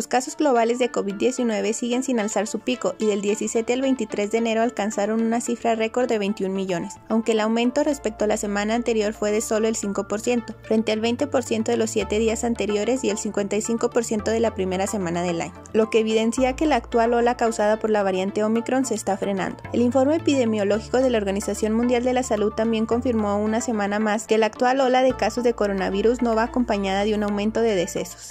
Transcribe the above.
Los casos globales de COVID-19 siguen sin alzar su pico y del 17 al 23 de enero alcanzaron una cifra récord de 21 millones, aunque el aumento respecto a la semana anterior fue de solo el 5%, frente al 20% de los 7 días anteriores y el 55% de la primera semana del año, lo que evidencia que la actual ola causada por la variante Omicron se está frenando. El informe epidemiológico de la Organización Mundial de la Salud también confirmó una semana más que la actual ola de casos de coronavirus no va acompañada de un aumento de decesos.